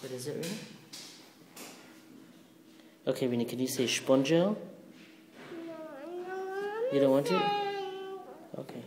What is it, Rena? Okay, Rena, can you say spongel? No, You don't want to? Okay.